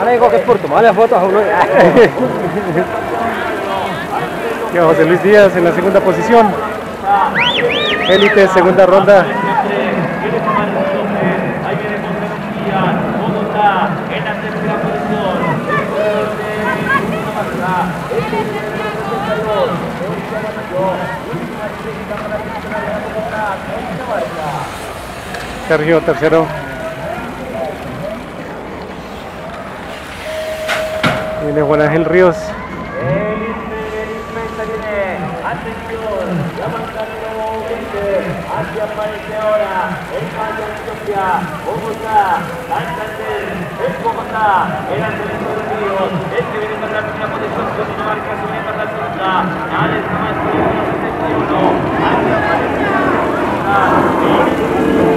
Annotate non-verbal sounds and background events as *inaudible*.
Alejo, que es por tomarle fotos a uno. *laughs* José Luis Díaz en la segunda posición. Élite, segunda ronda. *laughs* Sergio, tercero. Viene Juan Ángel Ríos. El inmediata viene, atención, la marca número 20, así aparece ahora el Valle de Bogotá, Santander, el Bogotá, el de Ríos, viene para la primera posición, para la segunda, Alex Camacho, el 61, así aparece Bogotá, el